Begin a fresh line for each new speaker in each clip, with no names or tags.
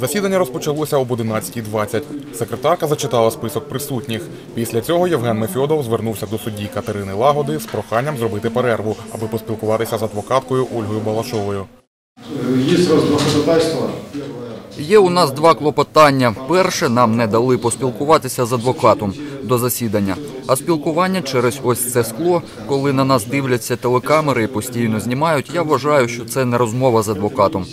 Засідання розпочалося об 11.20. Секретарка зачитала список присутніх. Після цього Євген Мефьодов звернувся до судді Катерини Лагоди з проханням зробити перерву, аби поспілкуватися з адвокаткою Ольгою Балашовою.
Есть два ходатайства.
Є у нас два клопотання. Перше, нам не дали поспілкуватися з адвокатом до засідання. А спілкування через ось це скло, коли на нас дивляться телекамери і постійно знімають, я вважаю, що це не розмова з адвокатом.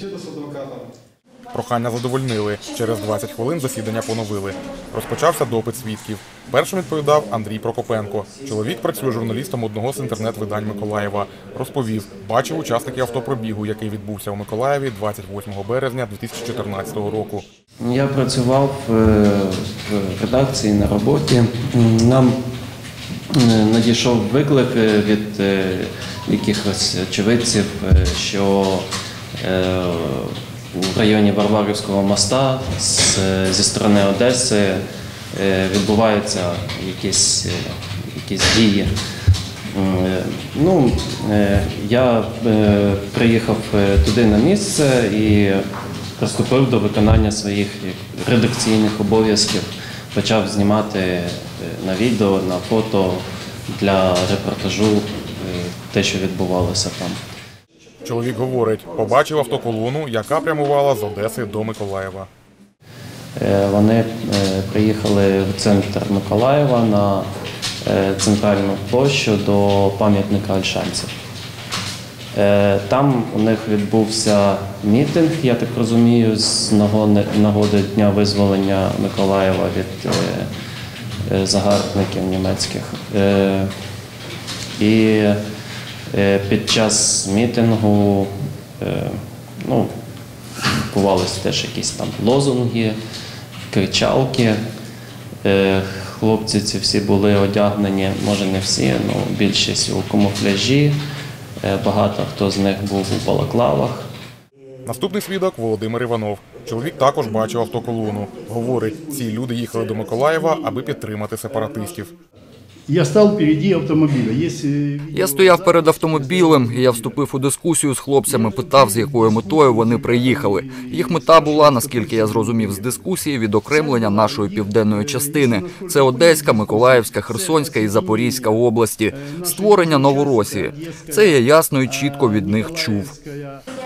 Прохання задовольнили. Через 20 хвилин засідання поновили. Розпочався допит свідків. Першим відповідав Андрій Прокопенко. Чоловік працює журналістом одного з інтернет-видань Миколаєва. Розповів, бачив учасників автопробігу, який відбувся у Миколаєві 28 березня 2014 року.
Я працював е, в редакції на роботі. Нам е, надійшов виклик е, від якихось очевидців, що в районі Варварівського моста з- зі сторони Одеси е, відбуваються якісь, е, якісь дії. Е, Ну, я приїхав туди на місце і приступив до виконання своїх редакційних обов'язків. Почав знімати на відео, на фото для репортажу те, що відбувалося там.
Чоловік говорить, побачив автоколону, яка прямувала з Одеси до Миколаєва.
Е, Вони е, приїхали в центр Миколаєва на е, центральну площу до пам'ятника Альшанців. Там у них відбувся мітинг, я так розумію, з нагоди, Дня визволення Миколаєва від загарбників німецьких. І під час мітингу е, ну, Бувалися теж якісь там лозунги, кричалки. Е, Хлопці ці всі були одягнені, може не всі, ну більшість у камуфляжі. Е, Багато хто з них був у балаклавах.
Наступний свідок Володимир Іванов. Чоловік також бачив автоколону. Говорить, ці люди їхали до Миколаєва, аби підтримати сепаратистів.
Я стал впереди автомобиля. Есть э,
Я стояв перед автомобілем, і я вступив у дискусію з хлопцями, питав, з якою метою вони приїхали. Їх мета була, наскільки я зрозумів з дискусії, відокремлення нашої південної частини. Це Одеська, Миколаївська, Херсонська і Запорізька області, створення Новоросії. Це я ясно і чітко від них чув.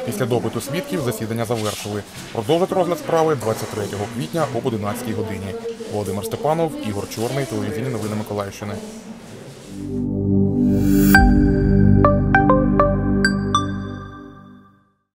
Після допиту свідків засідання завершили. Продовжить розгляд справи 23 квітня об 11 годині. Володимир Степанов, Ігор Чорний, телевізійні новини Миколаївщини.